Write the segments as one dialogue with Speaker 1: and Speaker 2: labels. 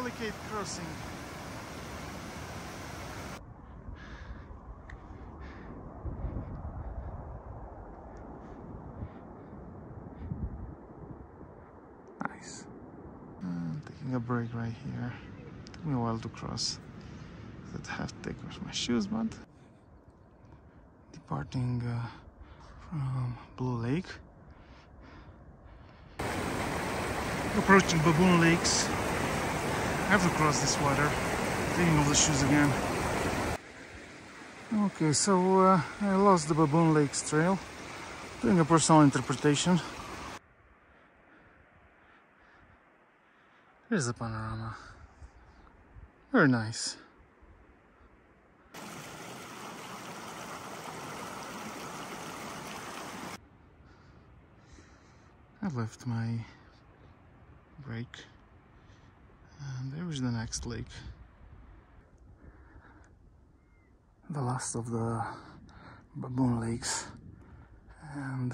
Speaker 1: delicate crossing. Nice. Uh, taking a break right here. Took me a while to cross. Have to take off my shoes, but departing uh, from Blue Lake. Approaching Baboon Lakes. Have to cross this water. Taking off the shoes again. Okay, so uh, I lost the Baboon Lakes trail. Doing a personal interpretation. Here's the panorama. Very nice. I left my break and there is the next lake. The last of the baboon lakes and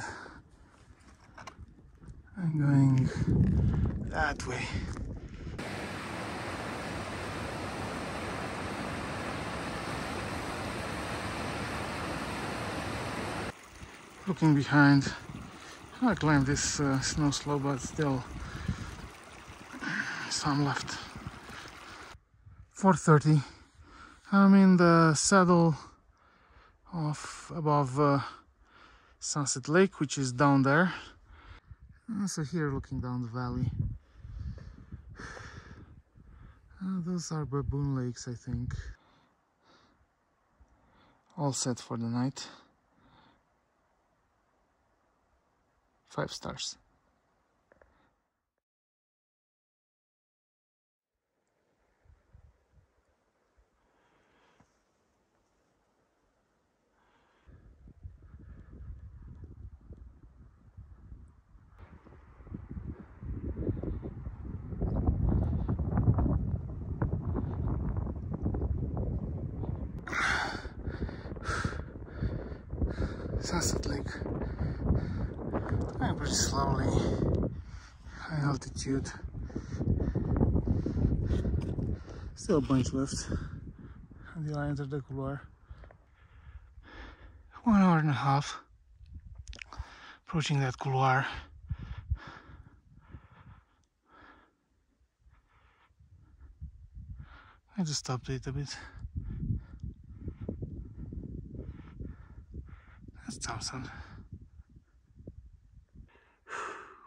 Speaker 1: I'm going that way. Looking behind, I climbed this uh, snow slope, but still some left. 4.30. I'm in the saddle of above uh, Sunset Lake, which is down there. Uh, so here looking down the valley. Uh, those are baboon lakes, I think. All set for the night. Five stars. Sunset Lake. Going pretty slowly, high altitude. Still a bunch left until I enter the couloir. One hour and a half approaching that couloir. I just stopped it a bit. That's Thompson.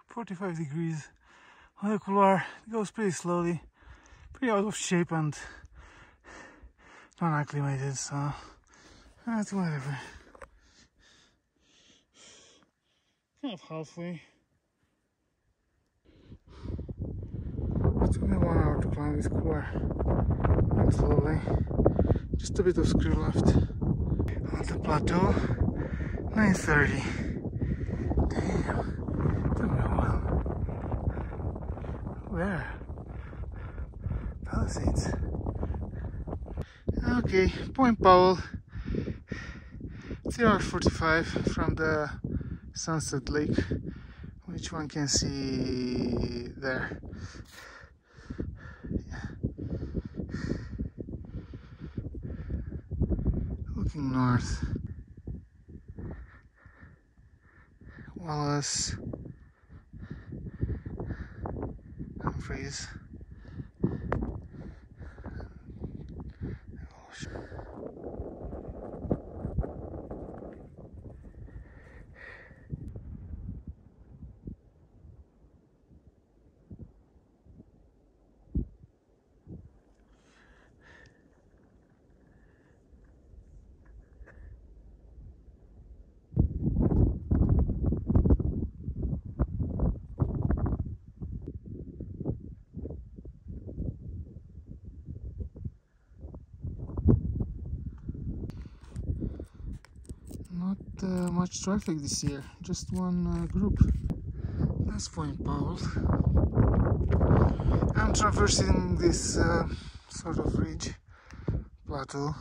Speaker 1: 45 degrees on the couloir. It goes pretty slowly, pretty out of shape and non acclimated, so eh, that's whatever. Kind of halfway. It took me one hour to climb this couloir. And slowly. Just a bit of screw left. On the plateau. 9.30. Damn. Took me a while. Where? Palisades. Okay, Point Powell. 3 hours 45 from the Sunset Lake, which one can see there. Looking north. Wallace, Humphreys. Oh, Not uh, much traffic this year, just one uh, group. That's Point Powell. I'm traversing this uh, sort of ridge plateau.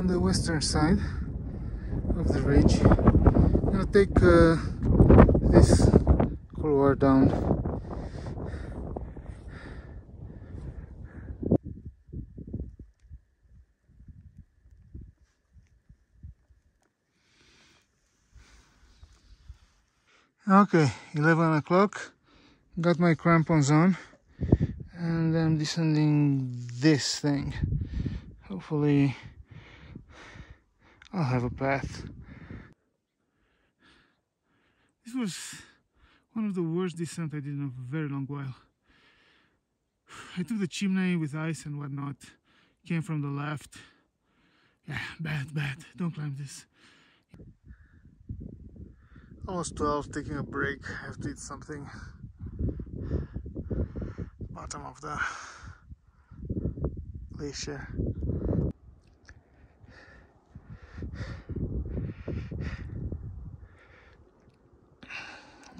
Speaker 1: On the western side of the ridge. Gonna take uh, this couloir down. Okay, 11 o'clock, got my crampons on and I'm descending this thing. Hopefully I'll have a bath. This was one of the worst descent I did in a very long while. I took the chimney with ice and whatnot, came from the left. Yeah, bad, bad, don't climb this. Almost 12, taking a break, I have to eat something. Bottom of the glacier.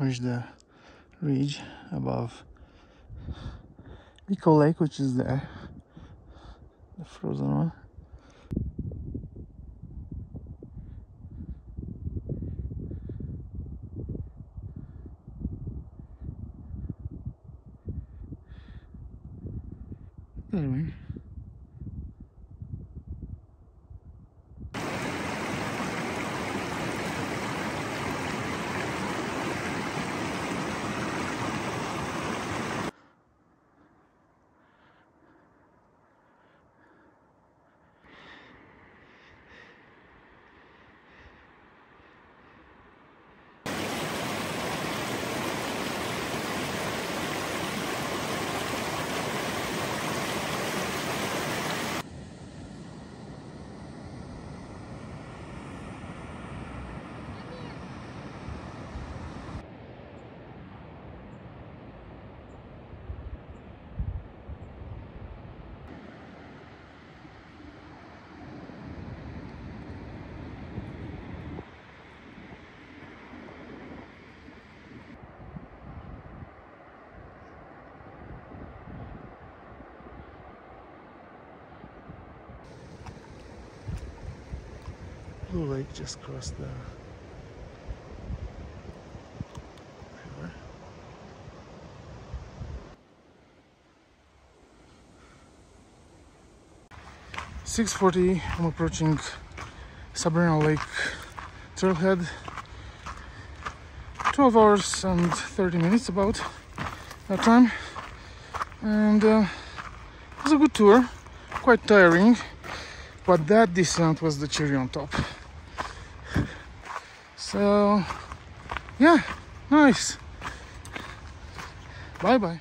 Speaker 1: There's the ridge above Pico Lake, which is there, the frozen one. Anyway. Lake just crossed the river. Six forty. I'm approaching Sabrina Lake trailhead. Twelve hours and thirty minutes about that time, and uh, it was a good tour. Quite tiring, but that descent was the cherry on top. So, yeah, nice. Bye bye.